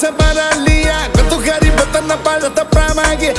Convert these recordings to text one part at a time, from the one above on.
संभाला लिया तो गरीब तो न पाल तो प्रामागे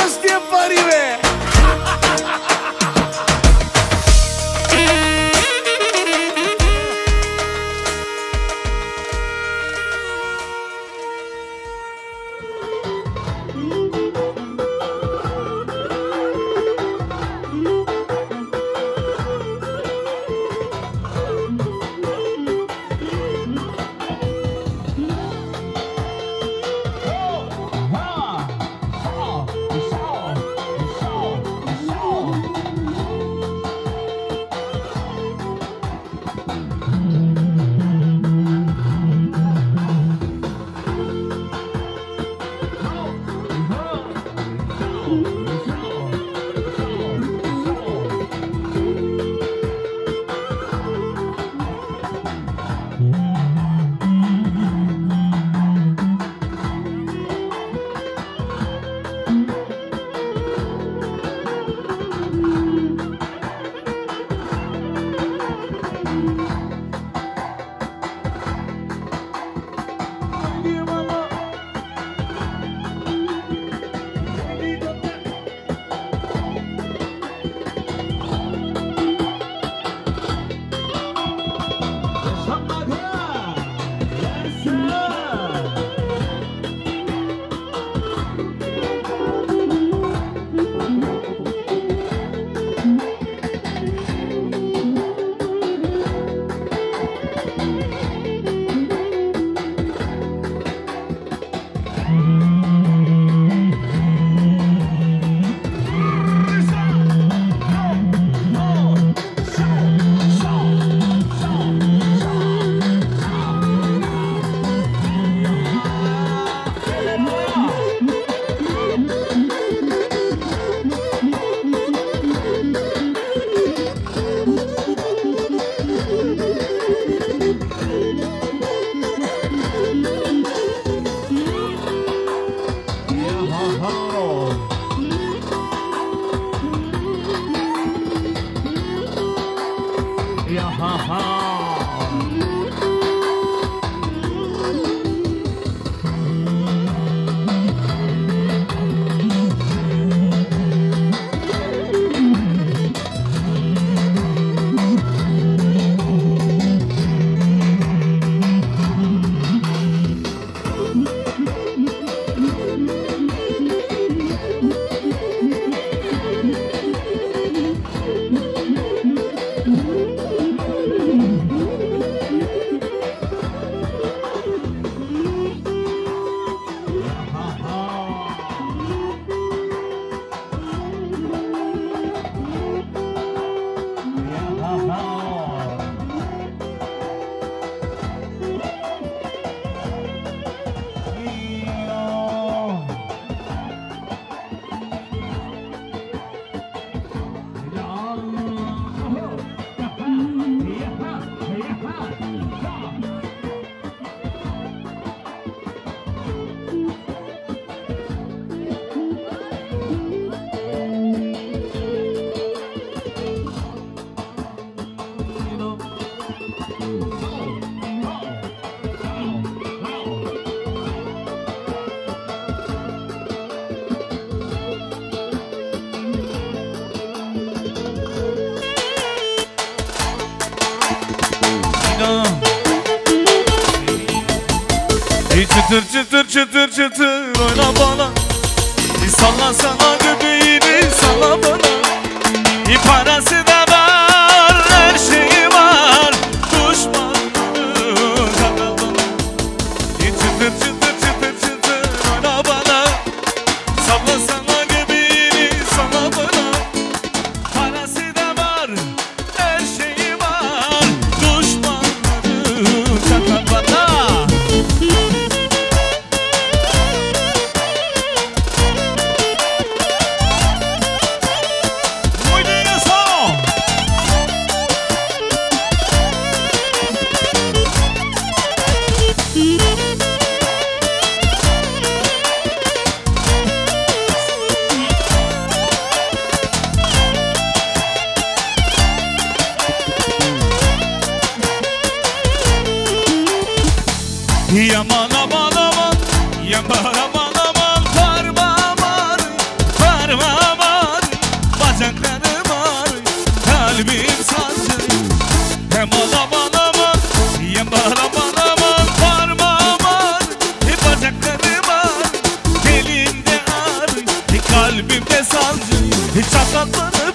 Namaste, Parive! çıtır çıtır oyna bana. Bir sallansan kalbimde sancı. Hiç atlatmadım.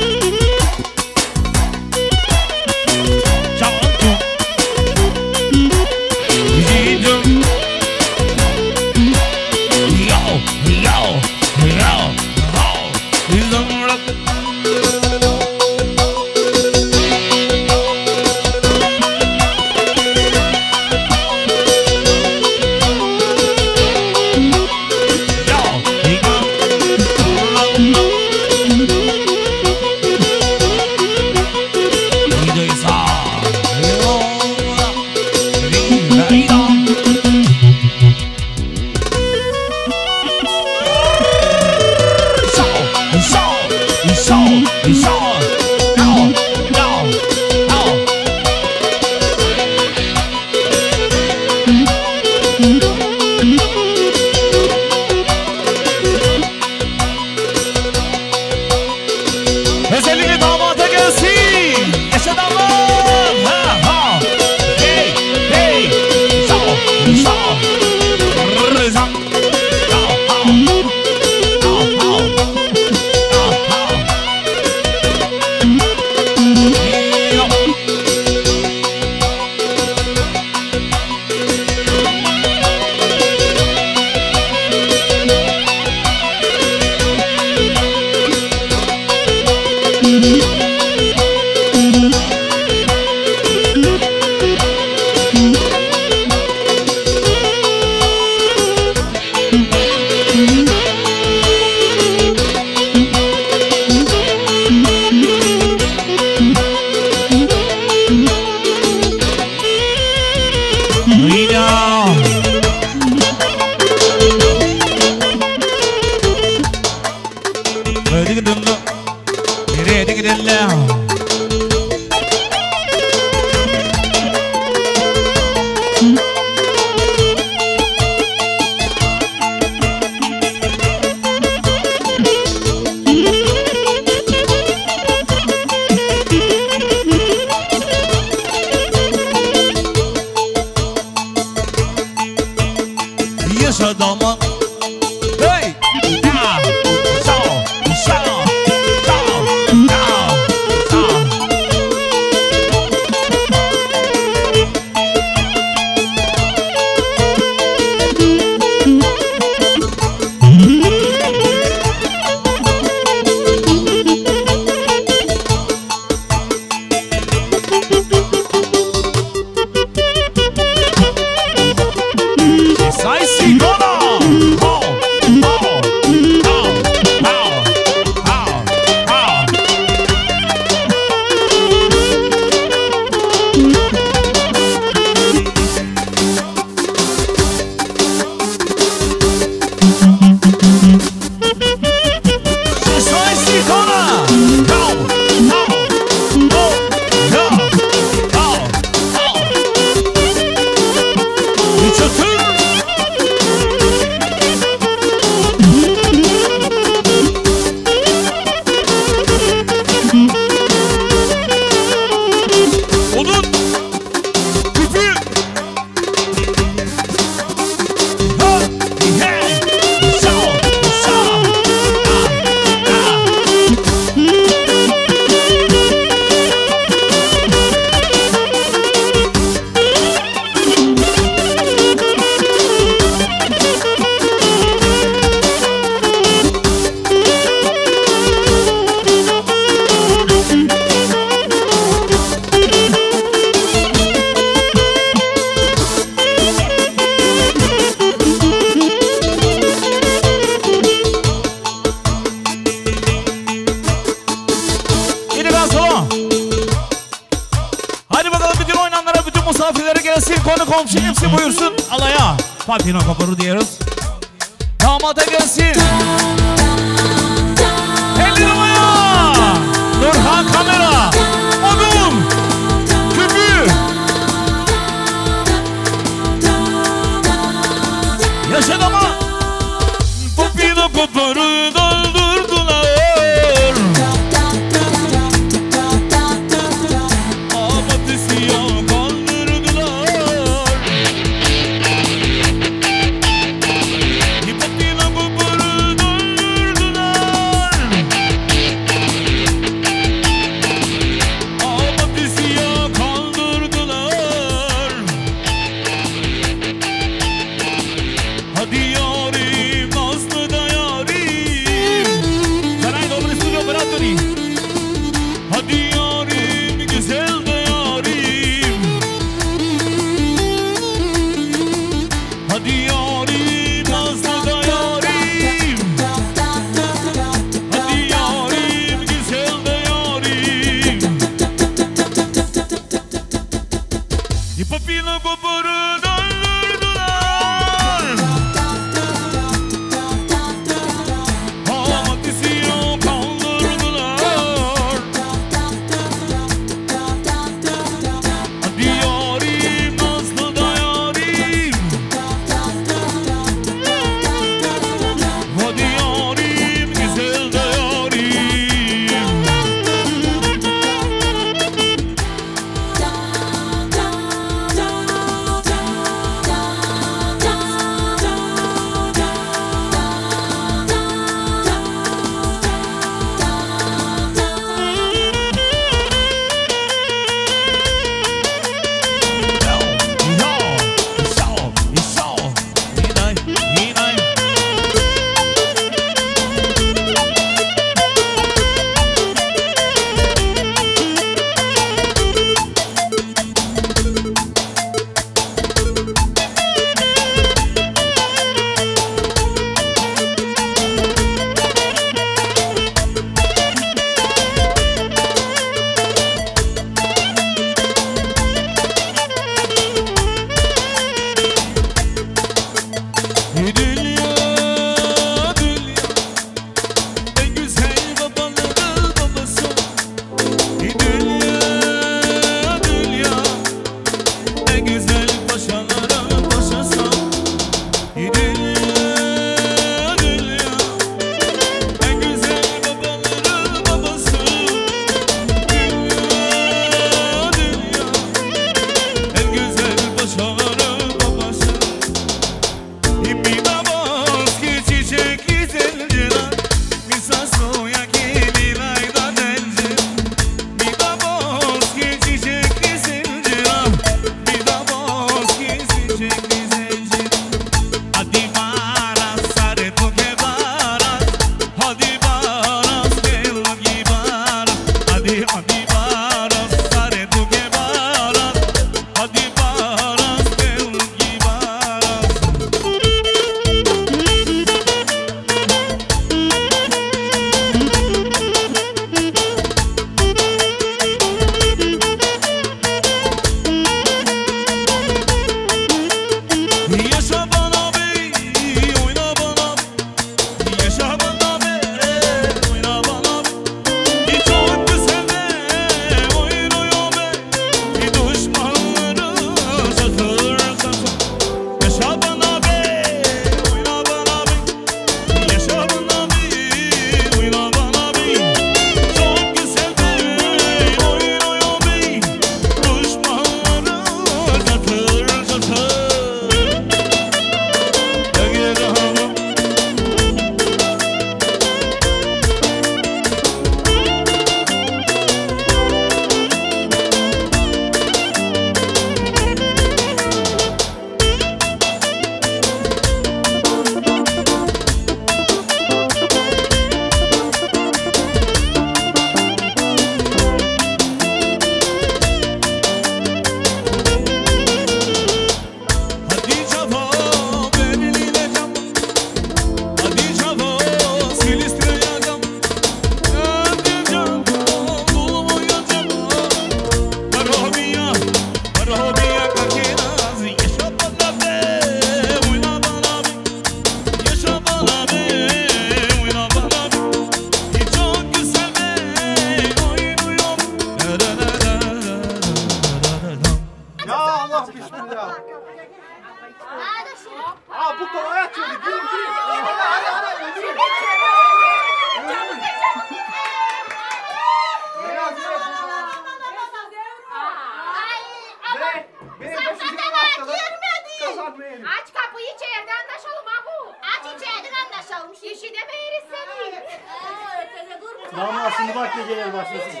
Şimdi bak ne gelir başlasın.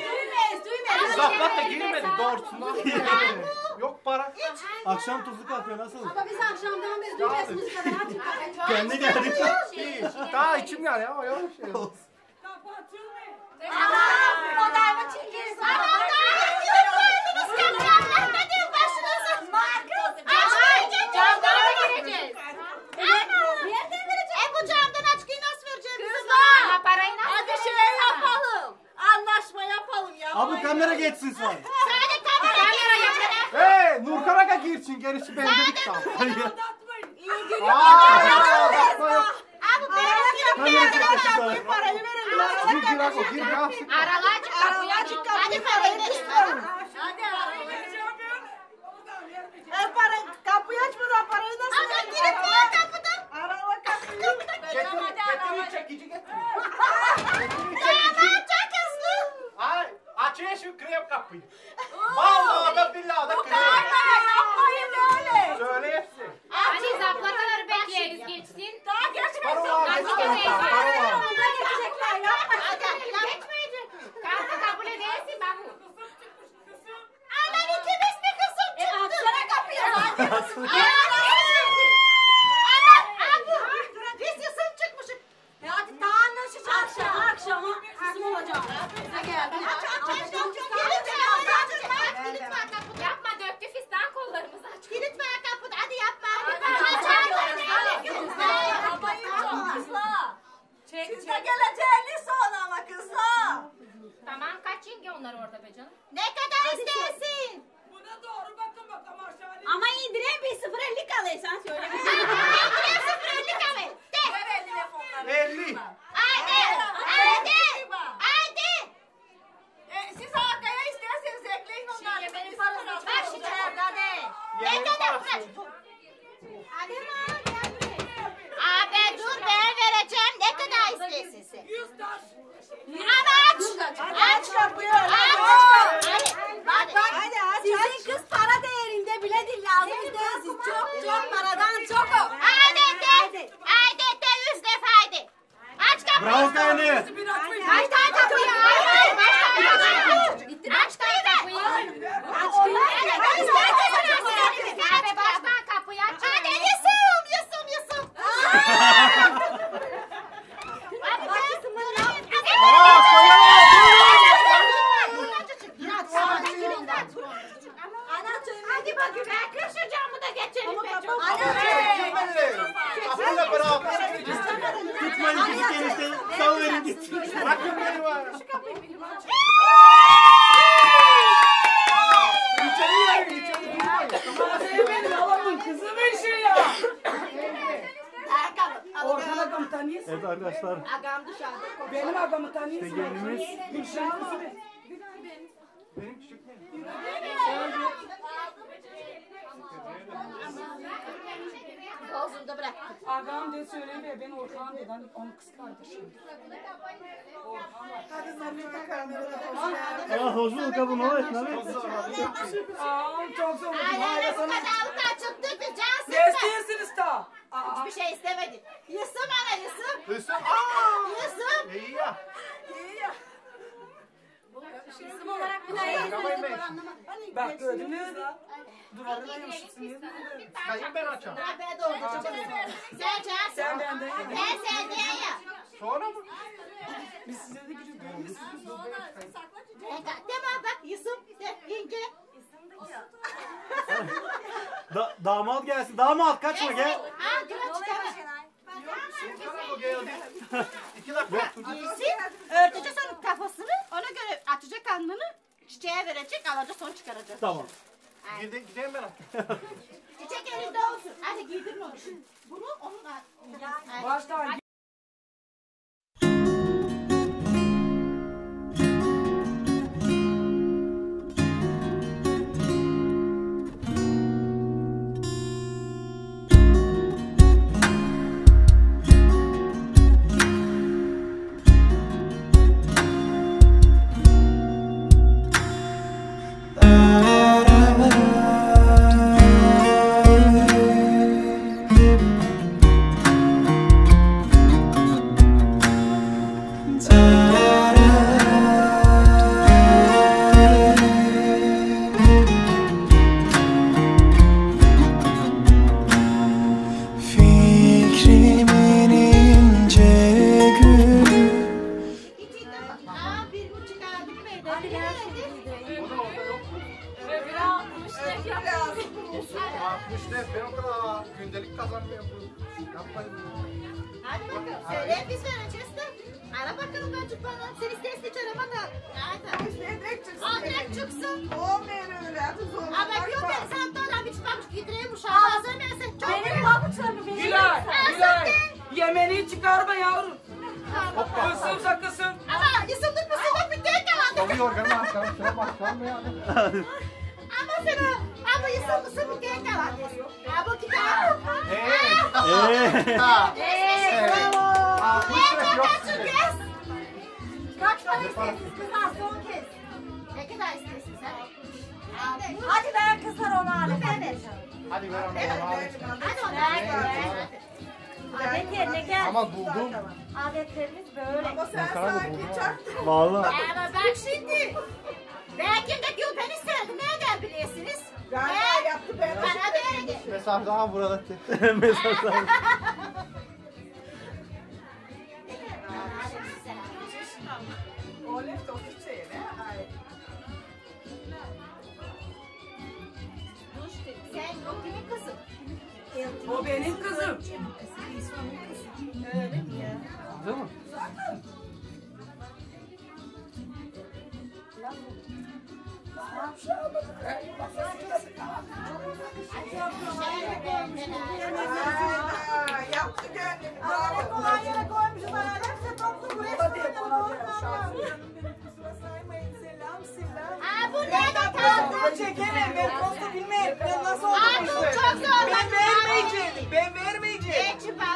Zapat da girmedi doğrusundan. Yok para. Akşam tuzlu kahve nasıl? Ama biz akşamdan beri duymuşsunuz kadar açık. Kendi geldik. İyi. Daha içim yani ya. Yok şey. yok. O da mı çingiriz? Ama daha yok geldiniz kaptanlar. Ne diyor başınıza? Markız. Aç camdan gireceğiz. Nereden vereceğiz? E bu camdan açkıyı nasıl vereceğiz? Kızlar. Ama parayı nasıl Hadi şey yapalım. Anlaşma yapalım ya. Abi kamera geçsin sen. Sadece kamera kamera Hey Nurkan Aga girsin gerisi bende bitti. İyi günler. Aa, bakma yok. Abi geçsin sana. Parayı verelim. Gir gir Aga gir ya. Aralacık kapıyı Hadi parayı verin. Hadi E para kapıyı aç buradan parayı nasıl Aga gidip ver kapıdan. Arala kapıyı. Getir getir çekici getir. Damat çok hızlı. Ay açıyor şu krep kapıyı. Vallahi da billahi da krep. Yapmayın öyle. Söyle hepsi. Hadi zaplataları bekleriz geçsin. Daha geçmesin. Para var. Hadi Para geçecek. var. Para var. Yolda geçecekler yapma. Hadi geçmeyecek. Kartı kabul edersin babu. Aman ikimiz mi kızım E açsana kapıyı. Hadi. Aman abu. Biz yısın çıkmışık. E hadi daha anlaşacağız. Akşama kızım olacak. Bize geldi. Aç aç aç aç. Kilit var aç aç. Kilit var kapıda. Yapma döktü fistan kollarımızı. Aç. Kilit var kapıda hadi yapma. Aç aç Siz de geleceğiniz sonra ama kızlar. Tamam kaç yenge onlar orada be canım? Ne kadar istersin? Ama indiren bir sıfır elli kalırsan söyle. Ne sıfır elli kahve. De. Ver telefonları. 50. Haydi. Haydi. Haydi. E, siz arkaya isterseniz ekleyin onları. Şimdi Benim benim param param var var şimdi. şimdi. Hadi. Ne Yemek kadar? parası. Hadi ma gel buraya. Abi dur ben vereceğim. Ne kadar istersin sen? Ama aç. Aç kapıyı. Aç. Hadi. Hadi. Hadi aç. Sizin kız para değerinde bile değil lazım değil. Siz çok çok paradan çok o. Haydi de. Haydi de yüz defa haydi. Aç kapıyı. Bravo Kayni. Aç da kapıyı. Hayır hayır. Aç da kapıyı. Aç kapıyı. Abi baştan kapıyı aç. Hadi Yusuf. Yusuf Yusuf. Hadi Aa, Hadi bakayım ben kırışacağımı da geçelim. be çok. Çekilmedi. Kapıyla beraber. Tutmayın küçük enişte. Sal verin gitsin. Bırakın beni var. İçeri verin içeri durmayın. Orhan agamı tanıyorsun. Evet arkadaşlar. Agam dışarıda. Benim agamı tanıyorsun. Gelinimiz. Gülşen kızı. Benim küçük ne? Bozuldu bırak. Agam diye söyleme. Ben Orhan dedi. Hani onun kız kardeşim. Ah hoş bulduk abi. Ne oluyor? Aa çok zor. Kadar da çıktı bir can Ne istiyorsunuz da? Aa, Hiçbir şey istemedi. Yusuf ana Yusuf. Aa. Yusuf. İyi ya. İsim olarak bir şey Agamayı ben. bak gördün mü? Duvarına yansıtsın. Kayın ben açarım. Ben ben de orada çıkarım. Sen can Sen sıkma. benden. Ben senden ya. Sonra mı? Biz size de gidiyoruz. Tamam bak Yusuf. Sen yenge. Da damat gelsin. Damat kaçma gel. Ha dur çıkar. Örtecek onun kafasını. Ona göre açacak alnını. Çiçeğe verecek. Alacak son çıkaracak. Tamam. Gideyim, gideyim ben. Çiçek elinde olsun. Hadi giydirin onu. Bunu onun... Başta yaptı. Kolay yere koymuşum ben hepsi toplu buraya Aa bu posta nasıl Aa bu çok zor. Ben vermeyeceğim. Ben vermeyeceğim.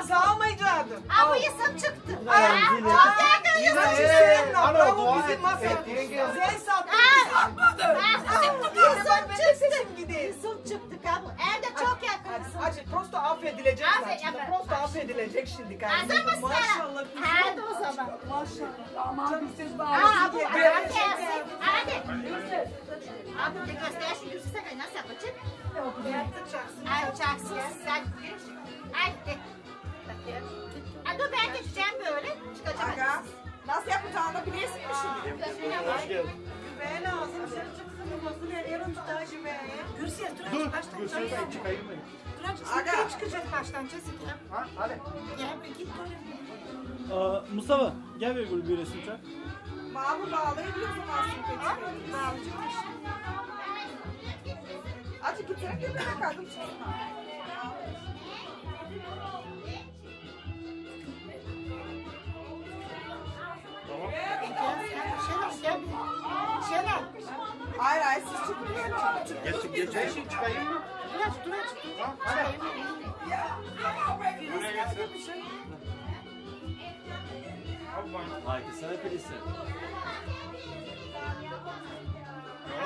Salmayacaktım. Aa bu yısım çıktı. Ay, Yine yısım çıktı. dua bizim masa. Sen sattın. Aa. Satmadın. Aa, Yısım çıktı. Yısım çıktı kabul. Evde çok yakın yısım. Hadi prosto affedilecek. Zaten. Prosto affedilecek şimdi. Mısın? Maşallah. Hadi o zaman. Canım siz Aa bu Ben- gelsin. Hadi. Abi bir göster şu yüzü sen nasıl yapacak? Ay çaksın. Sen Hadi. Hadi ben geçeceğim böyle. Çıkacağım. Aga, nasıl yapacağını biliyorsun mu şimdi? Hoş geldin. Güven lazım. Sen çıksın nasıl veriyorum tutar güveye. Dur. Göstereyim ben çıkayım ben. Aga. çıkacak baştan Jessica. Ha, hadi. Gel bir git. Aa, Mustafa gel bir gül bir resim çek. Mavi bağlayabiliyorsun aslında. Bağlayacak. Hadi getirin göbeğe kaldım çıksın. Şenol. Hayır hayır siz çıkın. Geç, geç, geç. Çıkayım mı? Biraz dur. Ha, hadi. Haydi sana filisi.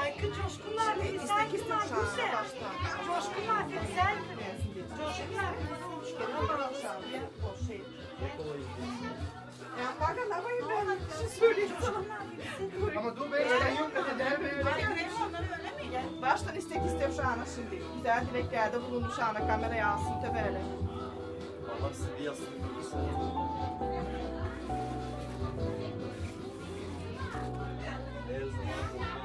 Ay kız coşkunlar da istek istek şu an başta. Coşkunlar sen. Coşkunlar üç kere falan şu an. Bir şey. Ya bakın ama ben bir şey söyleyeyim sana. Ama dur ben sen yok dedi. Der böyle. Baştan istek istek şu an şimdi. Güzel dileklerde bulundu şu ana kameraya alsın tebele. Allah sizi yasın. Her zaman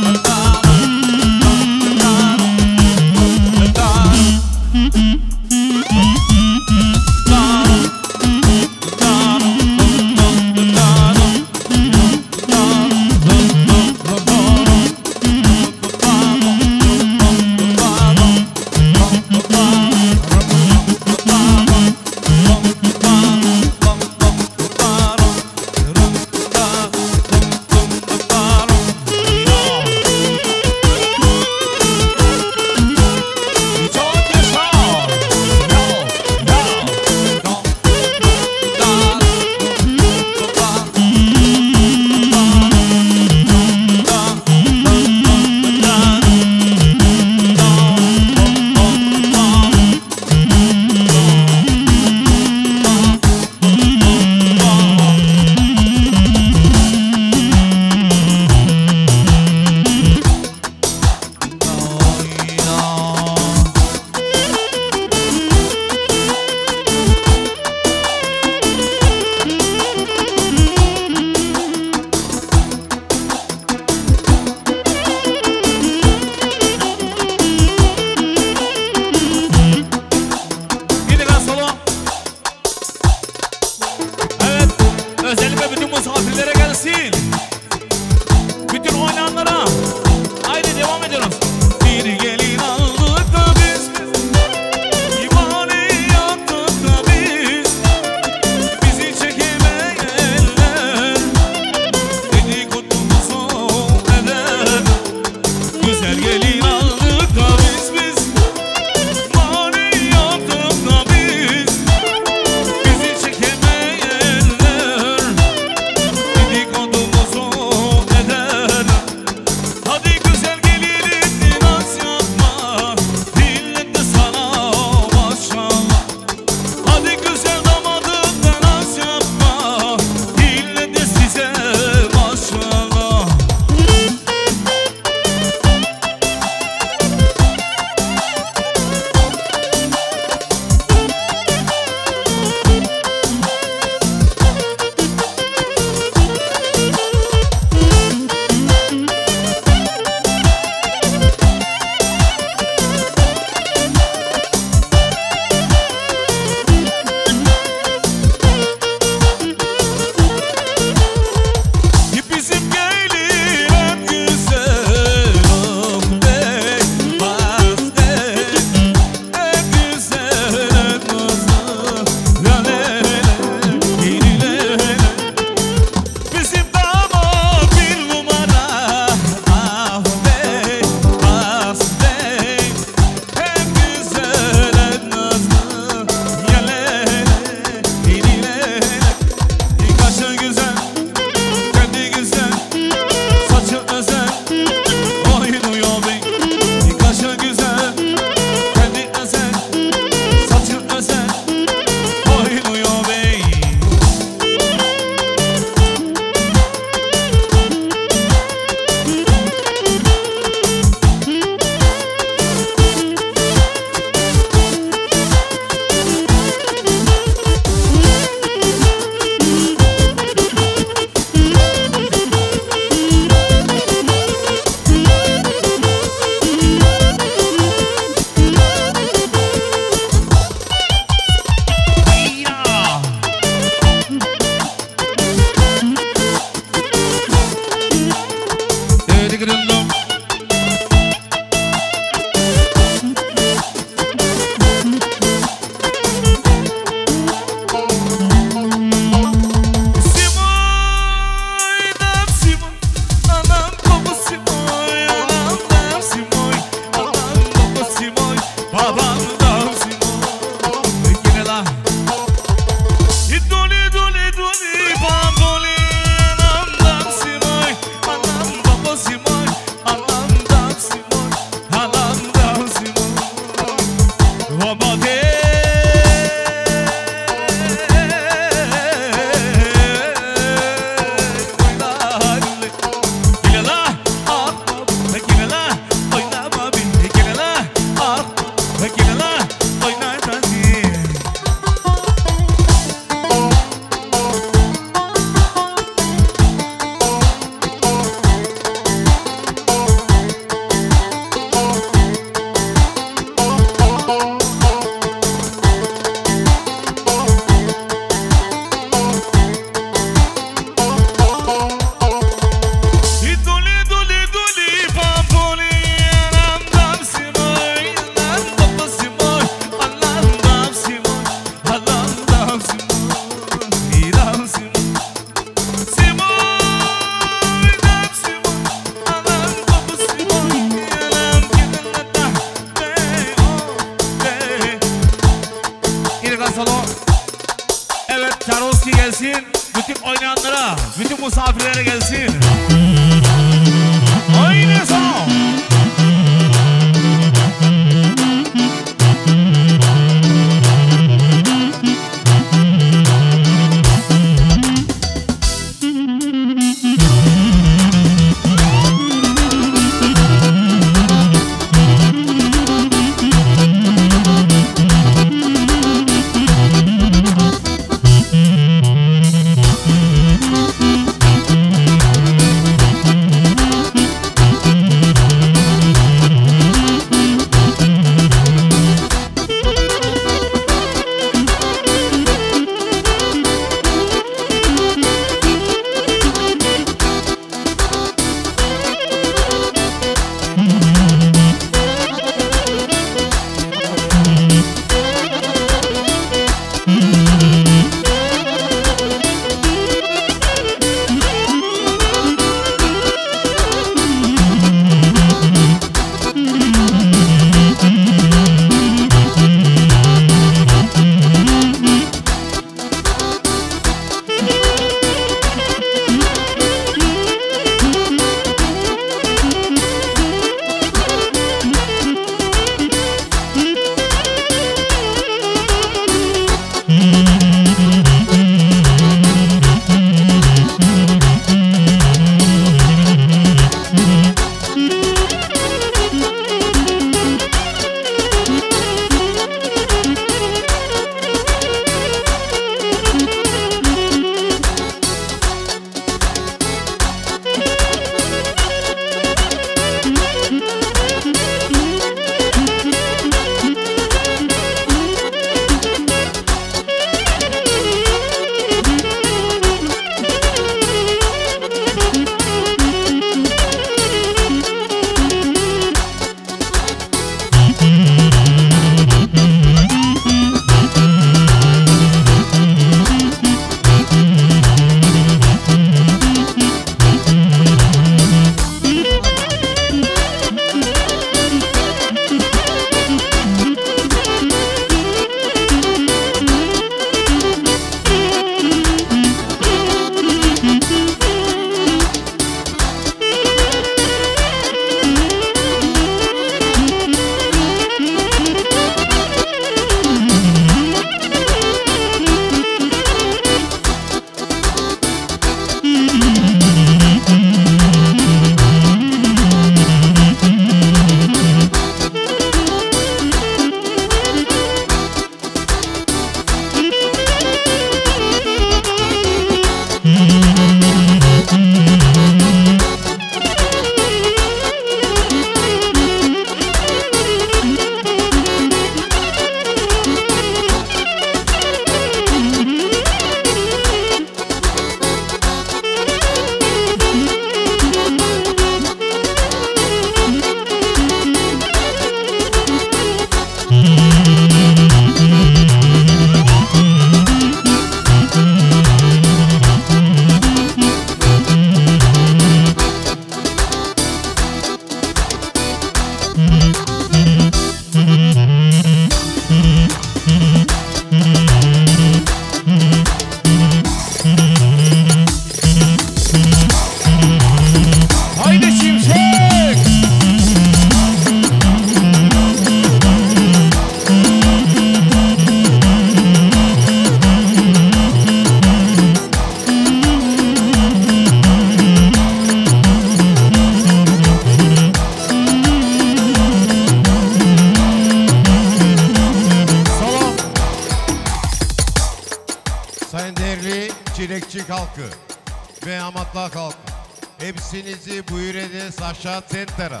aşağı center'a.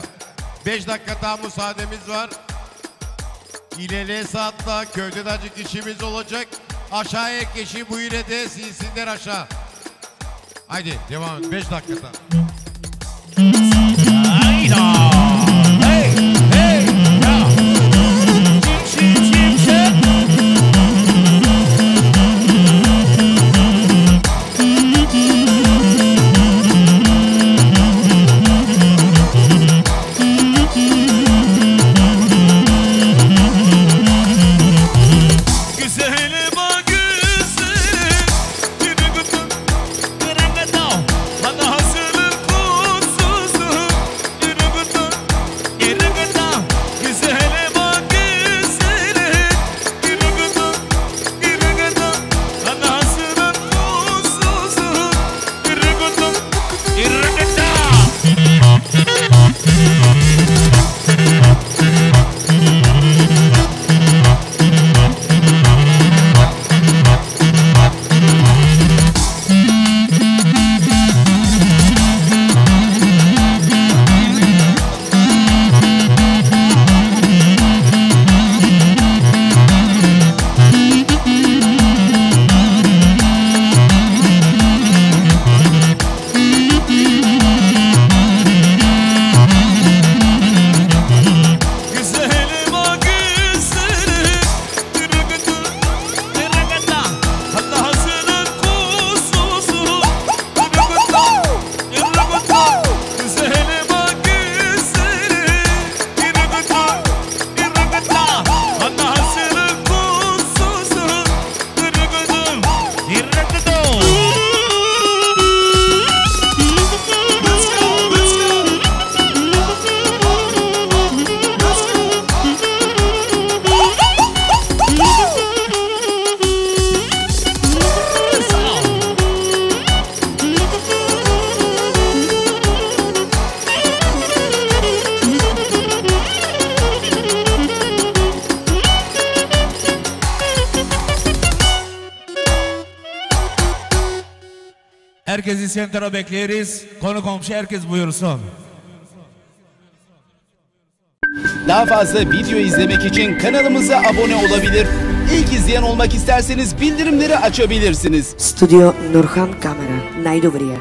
5 dakika daha müsaademiz var. İleri saatte köyde de acık işimiz olacak. Aşağıya kişi buyur ediniz insinler aşağı. Haydi devam et 5 dakikada. Güzelim Bekleriz. Konu komşu herkes buyursun. Daha fazla video izlemek için kanalımıza abone olabilir. İlk izleyen olmak isterseniz bildirimleri açabilirsiniz. Studio Nurhan Kamera, Najdobrije.